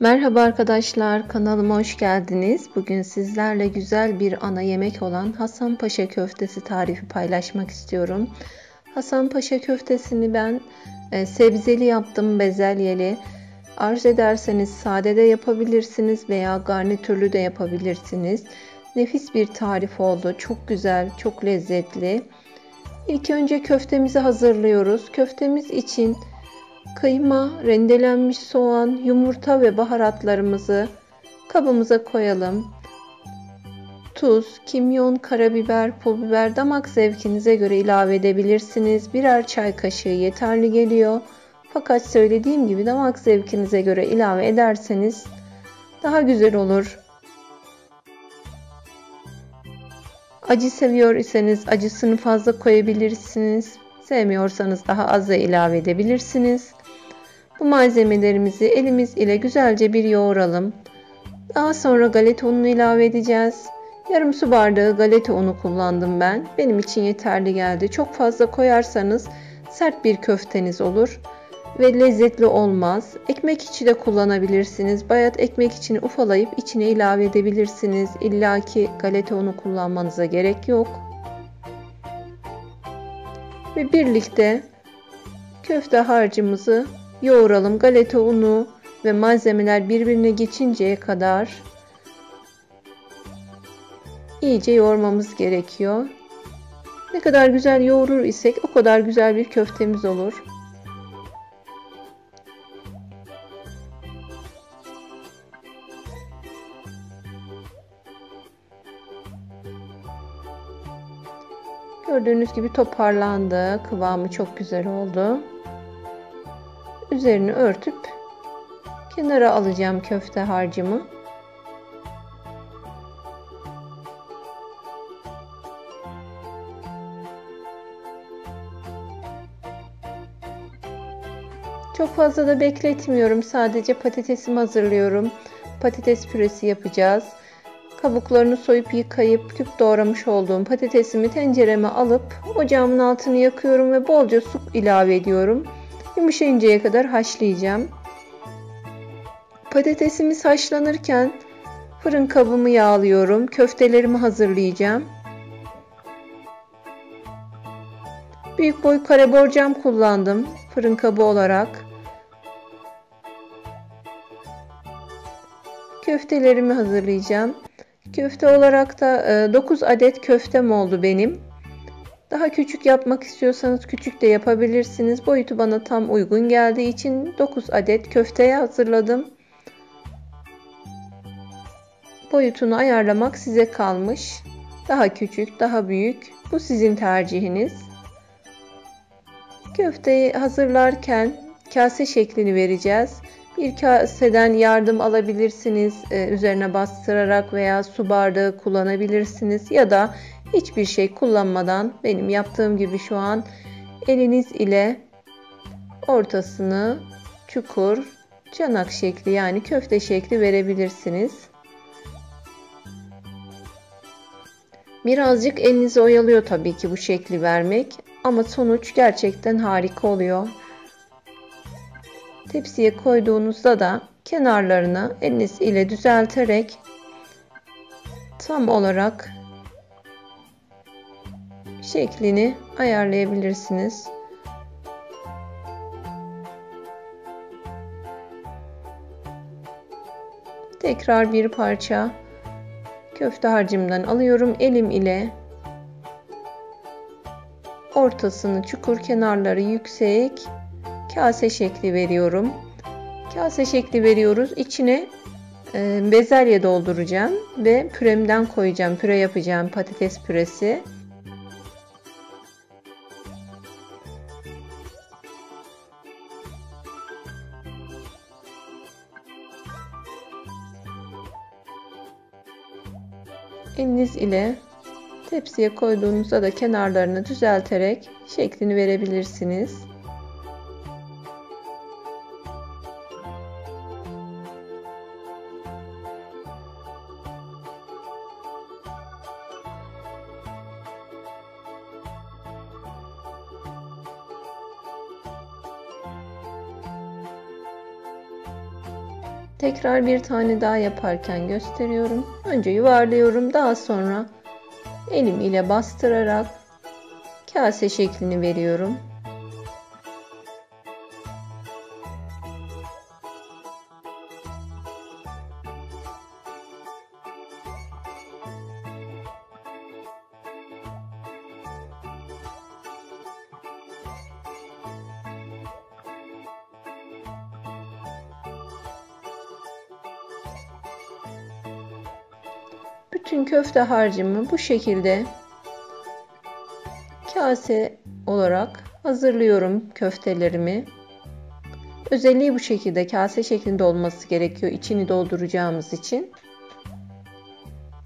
Merhaba arkadaşlar, kanalıma hoş geldiniz. Bugün sizlerle güzel bir ana yemek olan Hasan Paşa köftesi tarifi paylaşmak istiyorum. Hasan Paşa köftesini ben e, sebzeli yaptım, bezelyeli. Arz ederseniz sade de yapabilirsiniz veya garnitürlü de yapabilirsiniz. Nefis bir tarif oldu. Çok güzel, çok lezzetli. İlk önce köftemizi hazırlıyoruz. Köftemiz için kıyma, rendelenmiş soğan, yumurta ve baharatlarımızı kabımıza koyalım. Tuz, kimyon, karabiber, pul biber damak zevkinize göre ilave edebilirsiniz. Birer çay kaşığı yeterli geliyor. Fakat söylediğim gibi damak zevkinize göre ilave ederseniz daha güzel olur. Acı seviyor iseniz acısını fazla koyabilirsiniz. Sevmiyorsanız daha az da ilave edebilirsiniz. Bu malzemelerimizi elimiz ile güzelce bir yoğuralım. Daha sonra galeta ununu ilave edeceğiz. Yarım su bardağı galeta unu kullandım ben. Benim için yeterli geldi. Çok fazla koyarsanız sert bir köfteniz olur ve lezzetli olmaz. Ekmek içi de kullanabilirsiniz. Bayat ekmek içini ufalayıp içine ilave edebilirsiniz. İlla ki galeta unu kullanmanıza gerek yok. Ve birlikte köfte harcımızı yoğuralım. Galeta unu ve malzemeler birbirine geçinceye kadar iyice yoğurmamız gerekiyor. Ne kadar güzel yoğurur isek o kadar güzel bir köftemiz olur. Gördüğünüz gibi toparlandı. Kıvamı çok güzel oldu. Üzerini örtüp kenara alacağım köfte harcımı. Çok fazla da bekletmiyorum. Sadece patatesimi hazırlıyorum. Patates püresi yapacağız. Kabuklarını soyup yıkayıp küp doğramış olduğum patatesimi tencereme alıp ocağımın altını yakıyorum ve bolca su ilave ediyorum. Yumuşayıncaya kadar haşlayacağım. Patatesimiz haşlanırken fırın kabımı yağlıyorum. Köftelerimi hazırlayacağım. Büyük boy kare borcam kullandım fırın kabı olarak. Köftelerimi hazırlayacağım. Köfte olarak da 9 e, adet köftem oldu benim. Daha küçük yapmak istiyorsanız küçük de yapabilirsiniz. Boyutu bana tam uygun geldiği için 9 adet köfteye hazırladım. Boyutunu ayarlamak size kalmış. Daha küçük, daha büyük. Bu sizin tercihiniz. Köfteyi hazırlarken kase şeklini vereceğiz. Bir kaseden yardım alabilirsiniz. Ee, üzerine bastırarak veya su bardağı kullanabilirsiniz. Ya da hiçbir şey kullanmadan benim yaptığım gibi şu an eliniz ile ortasını çukur çanak şekli yani köfte şekli verebilirsiniz. Birazcık elinizi oyalıyor tabii ki bu şekli vermek ama sonuç gerçekten harika oluyor. Tepsiye koyduğunuzda da kenarlarını eliniz ile düzelterek tam olarak şeklini ayarlayabilirsiniz. Tekrar bir parça köfte harcımdan alıyorum. Elim ile ortasını çukur kenarları yüksek kase şekli veriyorum. Kase şekli veriyoruz. İçine e, bezelye dolduracağım ve püremden koyacağım. Püre yapacağım. Patates püresi. Eliniz ile tepsiye koyduğunuzda da kenarlarını düzelterek şeklini verebilirsiniz. Tekrar bir tane daha yaparken gösteriyorum. Önce yuvarlıyorum. Daha sonra elim ile bastırarak kase şeklini veriyorum. Bütün köfte harcımı bu şekilde kase olarak hazırlıyorum köftelerimi. Özelliği bu şekilde kase şeklinde olması gerekiyor içini dolduracağımız için.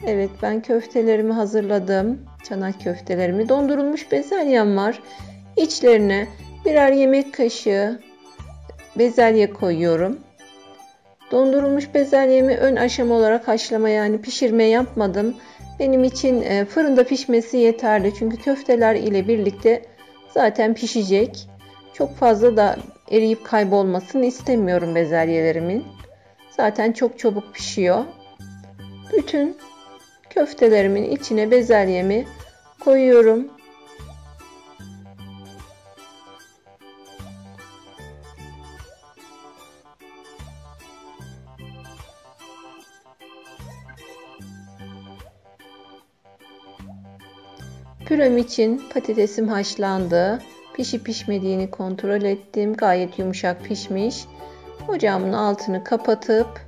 Evet ben köftelerimi hazırladım. Çanak köftelerimi. Dondurulmuş bezelyem var. İçlerine birer yemek kaşığı bezelye koyuyorum. Dondurulmuş bezelyemi ön aşama olarak haşlama yani pişirme yapmadım. Benim için e, fırında pişmesi yeterli. Çünkü köfteler ile birlikte zaten pişecek. Çok fazla da eriyip kaybolmasını istemiyorum bezelyelerimin. Zaten çok çabuk pişiyor. Bütün köftelerimin içine bezelyemi koyuyorum. Pürem için patatesim haşlandı. Pişip pişmediğini kontrol ettim. Gayet yumuşak pişmiş. Ocağımın altını kapatıp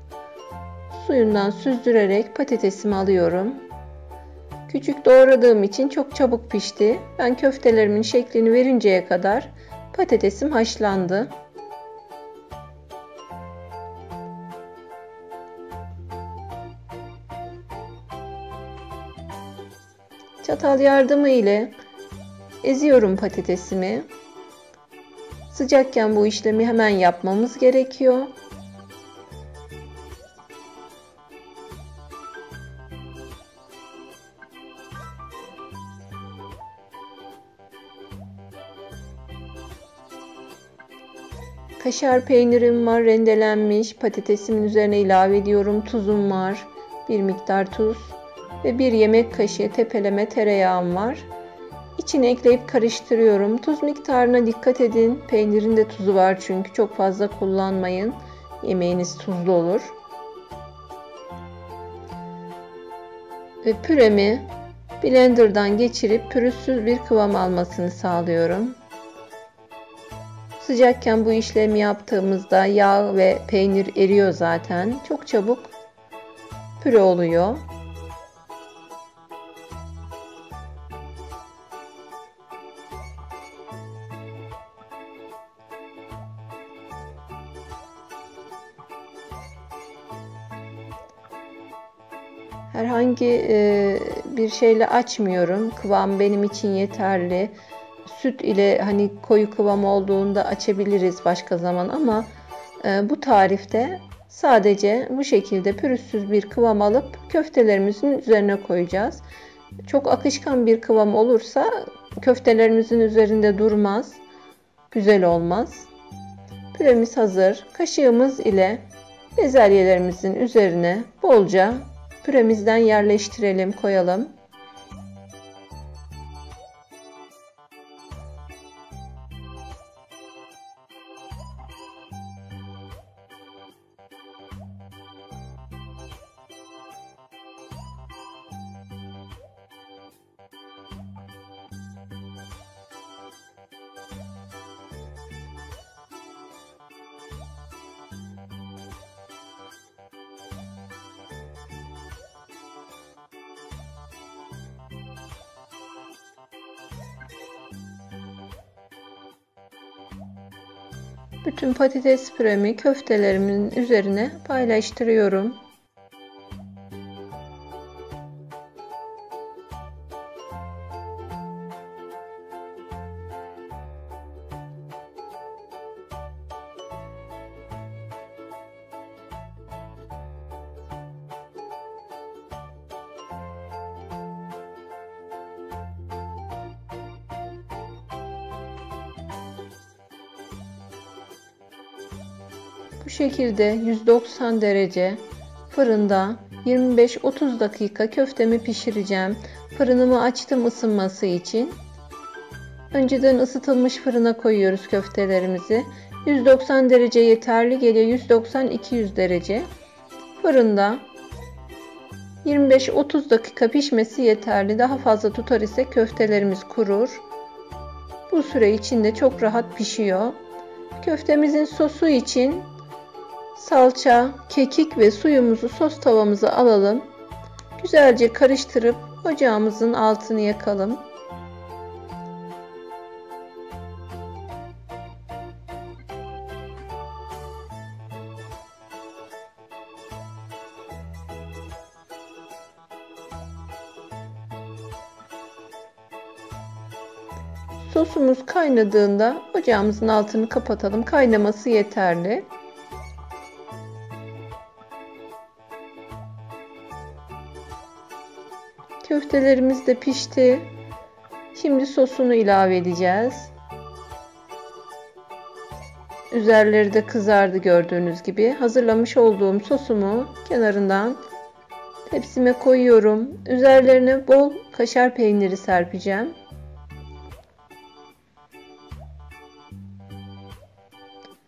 suyundan süzdürerek patatesimi alıyorum. Küçük doğradığım için çok çabuk pişti. Ben köftelerimin şeklini verinceye kadar patatesim haşlandı. Çatal yardımı ile eziyorum patatesimi. Sıcakken bu işlemi hemen yapmamız gerekiyor. Kaşar peynirim var rendelenmiş. Patatesimin üzerine ilave ediyorum. Tuzum var. Bir miktar tuz ve bir yemek kaşığı tepeleme tereyağım var. İçine ekleyip karıştırıyorum. Tuz miktarına dikkat edin. Peynirin de tuzu var çünkü çok fazla kullanmayın. Yemeğiniz tuzlu olur. Ve püremi blenderdan geçirip pürüzsüz bir kıvam almasını sağlıyorum. Sıcakken bu işlemi yaptığımızda yağ ve peynir eriyor zaten. Çok çabuk püre oluyor. Şeyle açmıyorum. Kıvam benim için yeterli. Süt ile hani koyu kıvam olduğunda açabiliriz başka zaman ama e, bu tarifte sadece bu şekilde pürüzsüz bir kıvam alıp köftelerimizin üzerine koyacağız. Çok akışkan bir kıvam olursa köftelerimizin üzerinde durmaz. Güzel olmaz. Püremiz hazır. Kaşığımız ile bezelyelerimizin üzerine bolca püremizden yerleştirelim, koyalım. Bütün patates püremi köftelerimin üzerine paylaştırıyorum. Şekilde 190 derece fırında 25-30 dakika köftemi pişireceğim. Fırınımı açtım ısınması için. Önceden ısıtılmış fırına koyuyoruz köftelerimizi. 190 derece yeterli geliyor. 190-200 derece. Fırında 25-30 dakika pişmesi yeterli. Daha fazla tutar ise köftelerimiz kurur. Bu süre içinde çok rahat pişiyor. Köftemizin sosu için salça, kekik ve suyumuzu sos tavamıza alalım. Güzelce karıştırıp ocağımızın altını yakalım. Sosumuz kaynadığında ocağımızın altını kapatalım. Kaynaması yeterli. Köftelerimiz de pişti. Şimdi sosunu ilave edeceğiz. Üzerleri de kızardı gördüğünüz gibi. Hazırlamış olduğum sosumu kenarından tepsime koyuyorum. Üzerlerine bol kaşar peyniri serpeceğim.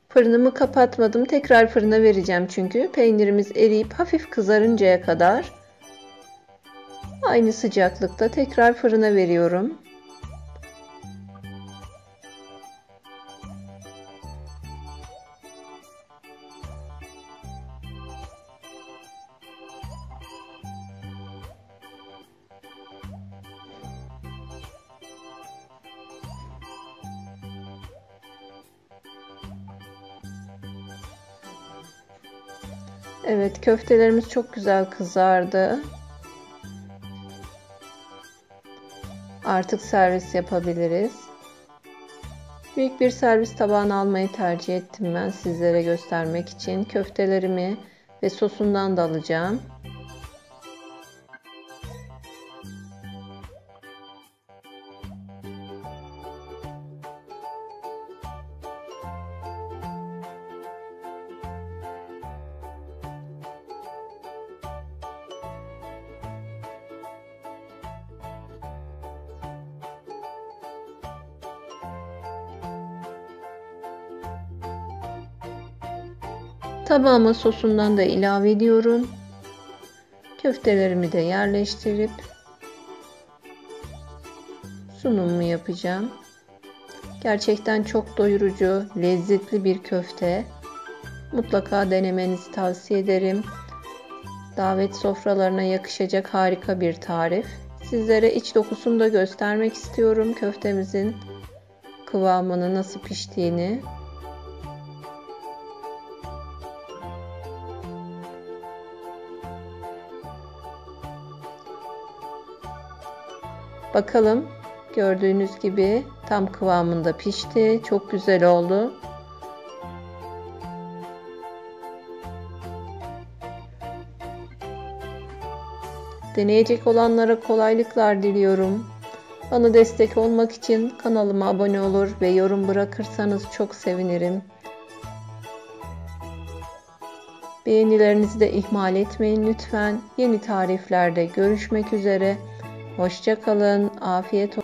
Fırınımı kapatmadım. Tekrar fırına vereceğim çünkü. Peynirimiz eriyip hafif kızarıncaya kadar aynı sıcaklıkta tekrar fırına veriyorum. Evet köftelerimiz çok güzel kızardı. Artık servis yapabiliriz. Büyük bir servis tabağına almayı tercih ettim ben sizlere göstermek için. Köftelerimi ve sosundan da alacağım. Tabağıma sosundan da ilave ediyorum. Köftelerimi de yerleştirip sunumumu yapacağım. Gerçekten çok doyurucu, lezzetli bir köfte. Mutlaka denemenizi tavsiye ederim. Davet sofralarına yakışacak harika bir tarif. Sizlere iç dokusunu da göstermek istiyorum köftemizin kıvamını nasıl piştiğini. Bakalım gördüğünüz gibi tam kıvamında pişti. Çok güzel oldu. Deneyecek olanlara kolaylıklar diliyorum. Bana destek olmak için kanalıma abone olur ve yorum bırakırsanız çok sevinirim. Beğenilerinizi de ihmal etmeyin lütfen. Yeni tariflerde görüşmek üzere. Hoşçakalın. Afiyet olsun.